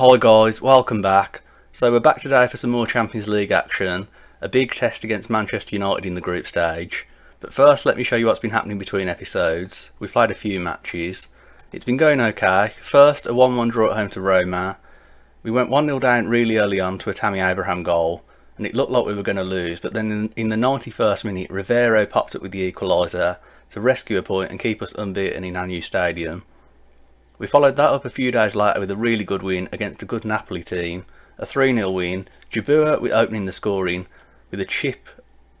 Hi guys, welcome back. So we're back today for some more Champions League action, a big test against Manchester United in the group stage. But first let me show you what's been happening between episodes. We've played a few matches. It's been going okay. First a 1-1 draw at home to Roma. We went 1-0 down really early on to a Tammy Abraham goal and it looked like we were going to lose but then in the 91st minute Rivero popped up with the equaliser to rescue a point and keep us unbeaten in our new stadium. We followed that up a few days later with a really good win against a good Napoli team, a 3-0 win, Jabua with opening the scoring with a chip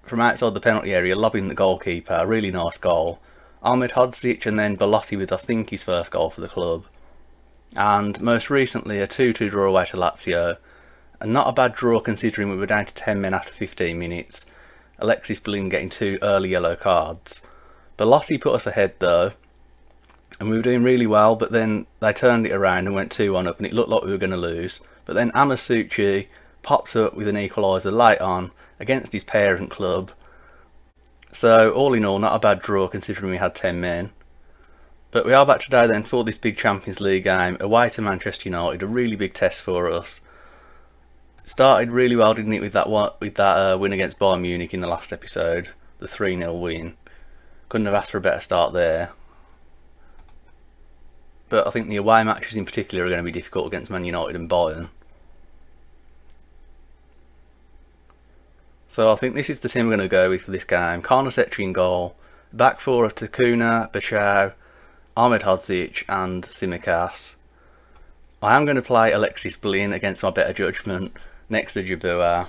from outside the penalty area lobbing the goalkeeper, a really nice goal. Ahmed Hodzic and then Belotti with I think his first goal for the club. And most recently a 2-2 draw away to Lazio. And not a bad draw considering we were down to 10 men after 15 minutes. Alexis Blin getting two early yellow cards. Belotti put us ahead though and we were doing really well but then they turned it around and went 2-1 up and it looked like we were going to lose. But then Amasucci popped up with an equaliser late on against his parent club. So all in all not a bad draw considering we had 10 men. But we are back today then for this big Champions League game away to Manchester United a really big test for us. Started really well didn't it with that with that uh, win against Bayern Munich in the last episode the 3-0 win. Couldn't have asked for a better start there but I think the away matches in particular are going to be difficult against Man United and Bayern. So I think this is the team we're going to go with for this game. Carnesecchi in goal, back four of Takuna, Bachau, Ahmed Hodzic and Tsimikas. I am going to play Alexis Blin against my better judgment next to Jabua.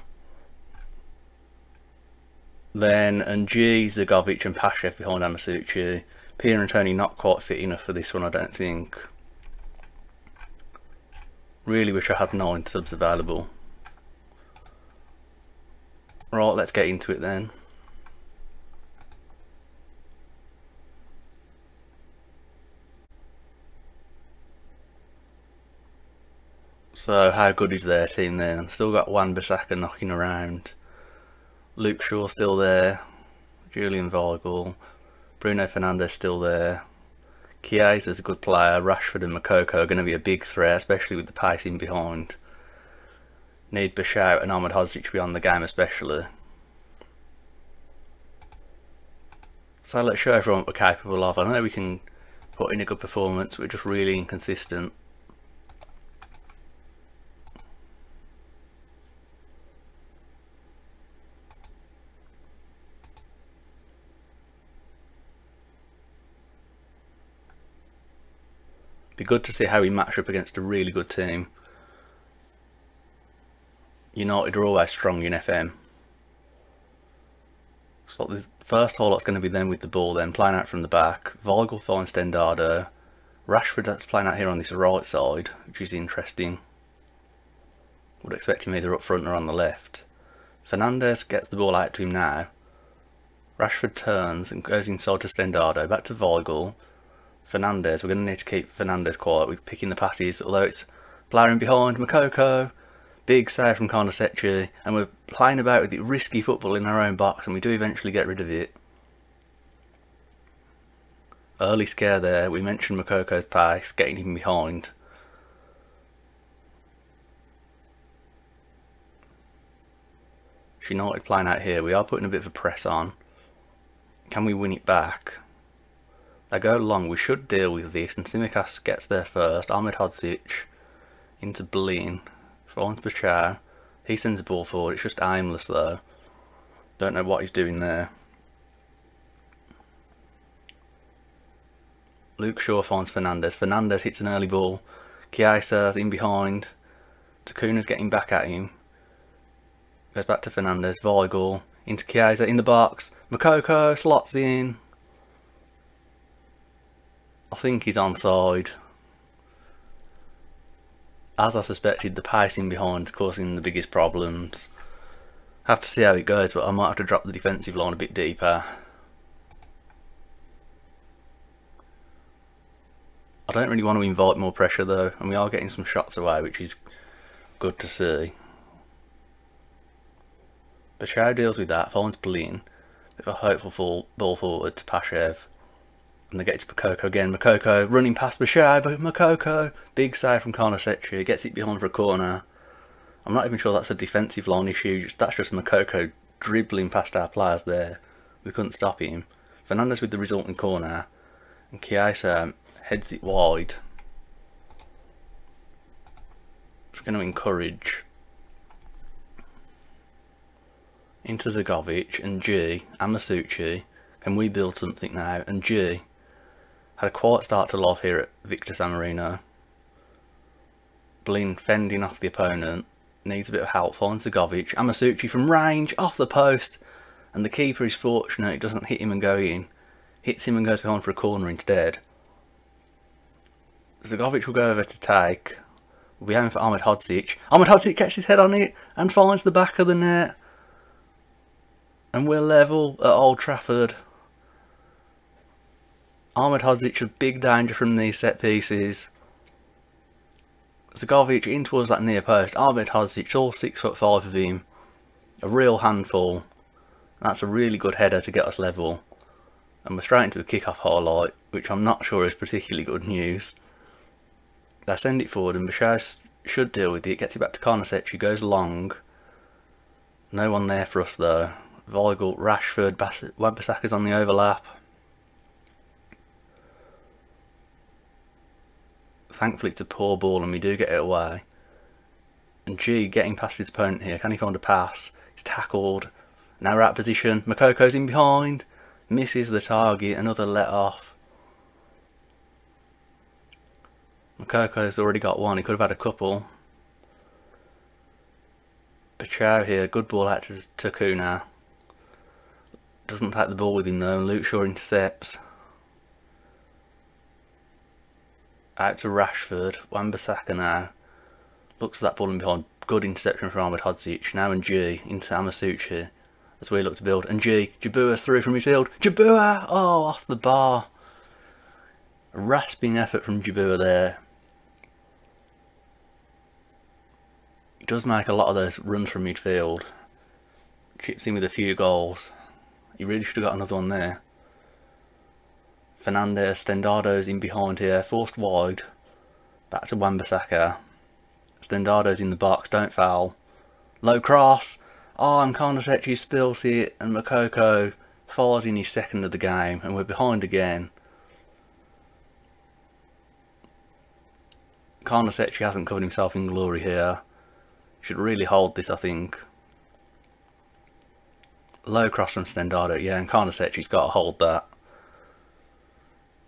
Then Ng, Zagovic and Pashev behind Amasucci. Pierre and Tony not quite fit enough for this one, I don't think. Really wish I had nine subs available. Right, let's get into it then. So how good is their team then? Still got Wan-Bissaka knocking around. Luke Shaw still there. Julian Weigl. Bruno Fernandes still there. Chiesa is a good player. Rashford and Moukoko are going to be a big threat, especially with the pace in behind. Need Bashar and Ahmed Hodzic to be on the game especially. So let's show everyone what we're capable of. I know we can put in a good performance, we're just really inconsistent. Be good to see how we match up against a really good team. United are always strong in FM. So the first hole that's going to be them with the ball then, playing out from the back. Weigl finds Stendado. Rashford that's playing out here on this right side, which is interesting. Would expect him either up front or on the left. Fernandes gets the ball out to him now. Rashford turns and goes inside to Stendado, back to Weigl. Fernandes. We're going to need to keep Fernandes quiet with picking the passes, although it's blaring behind Moukoko. Big save from Carnesecchi, and we're playing about with the risky football in our own box, and we do eventually get rid of it. Early scare there. We mentioned Moukoko's pace, getting him behind. United playing out here. We are putting a bit of a press on. Can we win it back? They go long, we should deal with this, and Tsimikas gets there first, Ahmed Hodzic into Blin, finds Bachar, he sends a ball forward, it's just aimless though, don't know what he's doing there. Luke Shaw finds Fernandes. Fernandes hits an early ball, Chiesa's in behind, Takuna's getting back at him, goes back to Fernandes, Weigl, into Chiesa, in the box, Moukoko slots in, I think he's onside. As I suspected, the pacing behind is causing the biggest problems. Have to see how it goes, but I might have to drop the defensive line a bit deeper. I don't really want to invite more pressure though, and we are getting some shots away, which is good to see. Bashar deals with that, finds Blin. Bit of a hopeful ball forward to Pashev. And they get to Moukoko again. Moukoko running past Bashar, but Moukoko, big save from Carnesecchi, gets it behind for a corner. I'm not even sure that's a defensive line issue, that's just Moukoko dribbling past our players there. We couldn't stop him. Fernandes with the resulting corner, and Chiesa heads it wide. Just going to encourage into Zagovic and G, Amasucci, can we build something now? And G had a quiet start to love here at Victor San Marino. Blin fending off the opponent, needs a bit of help, finds Zagovic, Amasucci from range, off the post, and the keeper is fortunate, it doesn't hit him and go in. Hits him and goes behind for a corner instead. Zagovic will go over to take. We'll be aiming for Ahmed Hodzic. Ahmed Hodzic catches his head on it and finds the back of the net. And we're level at Old Trafford. Ahmed Hodzic a big danger from these set pieces. Zagovic in towards that near post. Ahmed Hodzic all six foot five of him. A real handful. That's a really good header to get us level. And we're straight into a kick-off highlight, which I'm not sure is particularly good news. They send it forward and Bashar should deal with it. Gets it back to Carnesecchi, goes long. No one there for us though. Weigl, Rashford, Wan-Bissaka's on the overlap. Thankfully it's a poor ball and we do get it away. And G getting past his opponent here. Can he find a pass? He's tackled. Now we're out position. Moukoko's in behind. Misses the target. Another let off. Moukoko's already got one. He could have had a couple. Pachow here. Good ball out to Takuna. Doesn't take the ball with him though. Luke Shaw intercepts. Out to Rashford. Wan-Bissaka now. Looks for that ball in behind. Good interception from Ahmed Hodzic. Now in G. Into Amasucci as we look to build. And G, Jabua through from midfield. Jabua! Oh, off the bar. A rasping effort from Jabua there. He does make a lot of those runs from midfield. Chips in with a few goals. He really should have got another one there. Fernandes, Stendado's in behind here, forced wide. Back to Wan-Bissaka. Stendado's in the box, don't foul. Low cross. Oh, and Carnesecchi spills it and Moukoko falls in his second of the game and we're behind again. Carnesecchi hasn't covered himself in glory here. Should really hold this, I think. Low cross from Stendado, yeah, and Carnesecchi's got to hold that.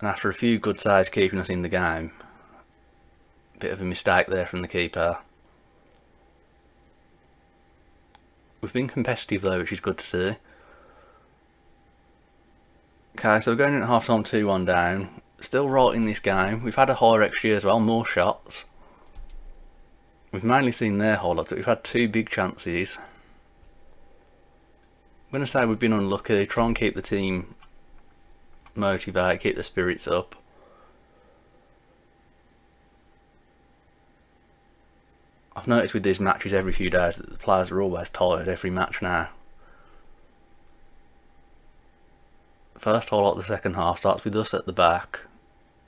And after a few good saves keeping us in the game, bit of a mistake there from the keeper. We've been competitive though, which is good to see. Okay, so we're going into half time 2-1 down. Still right in this game. We've had a higher XG as well, more shots. We've mainly seen their highlights, but we've had two big chances. I'm going to say we've been unlucky. Try and keep the team motivated, keep the spirits up. I've noticed with these matches every few days that the players are always tired every match now. First highlight of the second half starts with us at the back.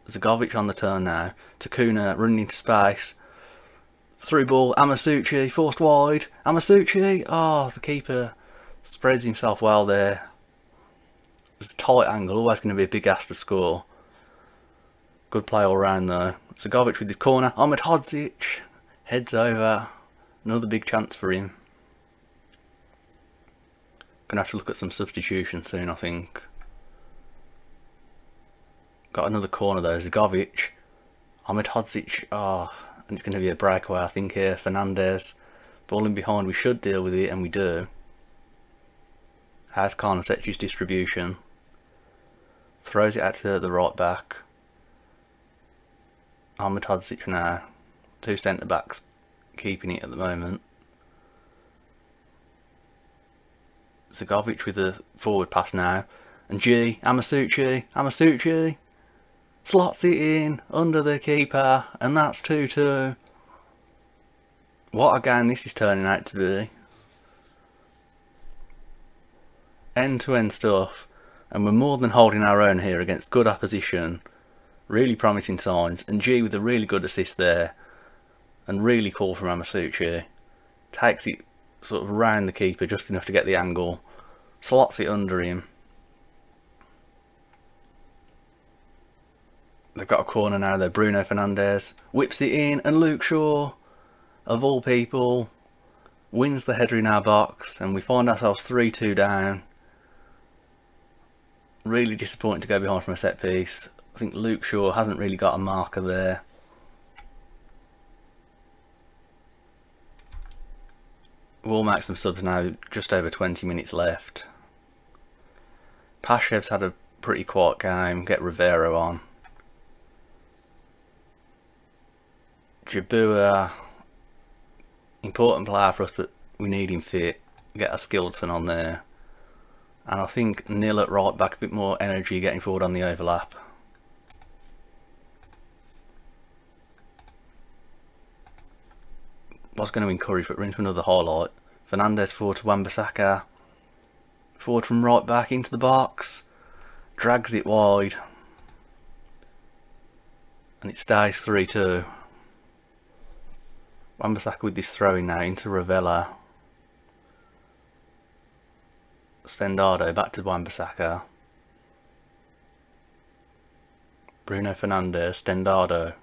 Zagovic on the turn now. Takuna running into space. Through ball, Amasucci, forced wide. Amasucci, oh, the keeper spreads himself well there. It's a tight angle, always going to be a big ask to score. Good play all round though. Zagovic with his corner. Ahmed Hodzic heads over. Another big chance for him. Gonna have to look at some substitutions soon, I think. Got another corner though, Zagovic. Ahmed Hodzic, oh, and it's going to be a breakaway, I think, here. Fernandes, ball in behind, we should deal with it, and we do. Has Carnesecchi's distribution. Throws it out to the right back. Ahmed Hodzic now two centre backs keeping it at the moment. Zagovic with a forward pass now. And G, Amasucci, Amasucci slots it in under the keeper and that's 2-2. What a game this is turning out to be. End to end stuff. And we're more than holding our own here against good opposition. Really promising signs. And G with a really good assist there. And really cool from Amasucci. Takes it sort of round the keeper just enough to get the angle. Slots it under him. They've got a corner now though. Bruno Fernandes whips it in and Luke Shaw, of all people, wins the header in our box and we find ourselves 3-2 down. Really disappointing to go behind from a set piece. I think Luke Shaw hasn't really got a marker there. We'll make some subs now, just over 20 minutes left. Pashev's had a pretty quiet game, get Rivero on. Jabua, important player for us, but we need him fit. Get a Skilton on there. And I think Nil at right back, a bit more energy getting forward on the overlap. Was going to encourage, but we're into another highlight. Fernandes forward to Wan-Bissaka. Forward from right back into the box. Drags it wide. And it stays 3-2. Wan-Bissaka with this throwing now into Ravella. Stendado back to Wan-Bissaka. Bruno Fernandes, Stendado.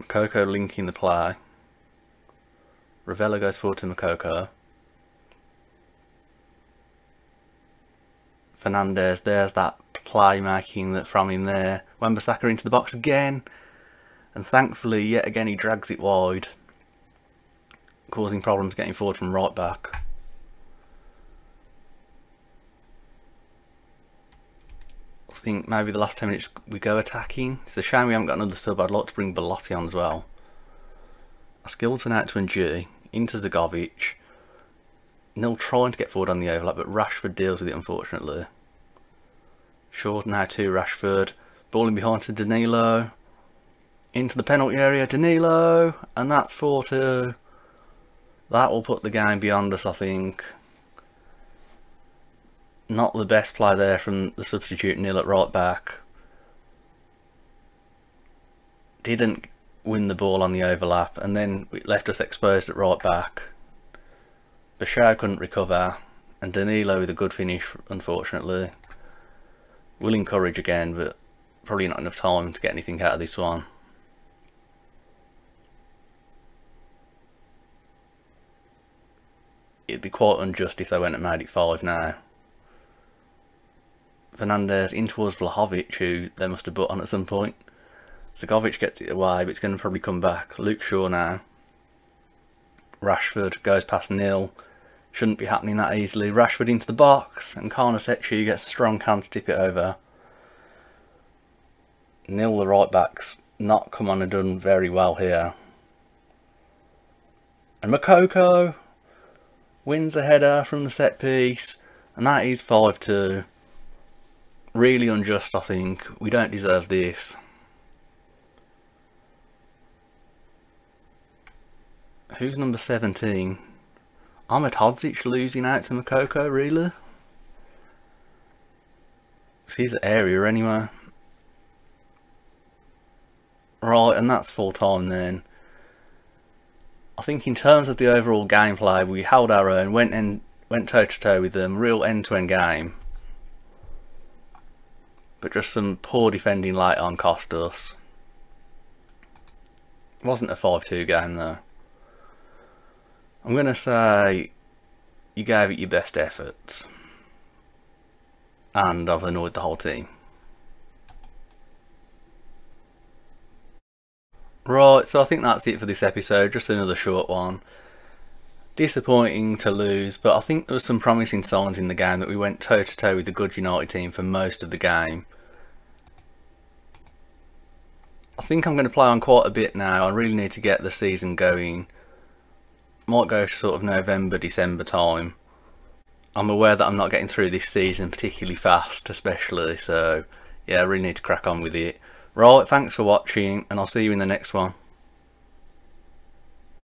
Moukoko linking the play. Ravella goes forward to Moukoko. Fernandes, there's that play making that from him there. Wan-Bissaka into the box again. And thankfully, yet again, he drags it wide causing problems getting forward from right back. Think maybe the last 10 minutes we go attacking. It's a shame we haven't got another sub. I'd like to bring Belotti on as well. A Skilton out to G into Zagovic. Nil trying to get forward on the overlap, but Rashford deals with it unfortunately. Short now to Rashford. Balling behind to Danilo. Into the penalty area, Danilo. And that's 4-2. That will put the game beyond us, I think. Not the best play there from the substitute Nil at right back. Didn't win the ball on the overlap and then it left us exposed at right back. Bashar couldn't recover and Danilo with a good finish unfortunately. Will encourage again but probably not enough time to get anything out of this one. it'd be quite unjust if they went and made it 5 now. Fernandes in towards Vlahovic, who they must have put on at some point. Zagovic gets it away, but it's going to probably come back. Luke Shaw now. Rashford goes past Nil. Shouldn't be happening that easily. Rashford into the box, and Carnesecchi gets a strong hand to tip it over. Nil, the right back's not come on and done very well here. And Moukoko wins a header from the set piece, and that is 5-2. Really unjust, I think. We don't deserve this. Who's number 17? Ahmed Hodzic losing out to Moukoko, really? He's at area anyway. Right, and that's full time then. I think in terms of the overall gameplay, we held our own, went and went toe to toe with them, real end to end game. But just some poor defending light on cost us. It wasn't a 5-2 game though. I'm going to say you gave it your best efforts. And I've annoyed the whole team. Right, so I think that's it for this episode, just another short one. Disappointing to lose, but I think there was some promising signs in the game that we went toe to toe with the good United team for most of the game. I think I'm going to play on quite a bit now, I really need to get the season going. Might go to sort of November, December time. I'm aware that I'm not getting through this season particularly fast, especially, so yeah, I really need to crack on with it. Right, thanks for watching, and I'll see you in the next one.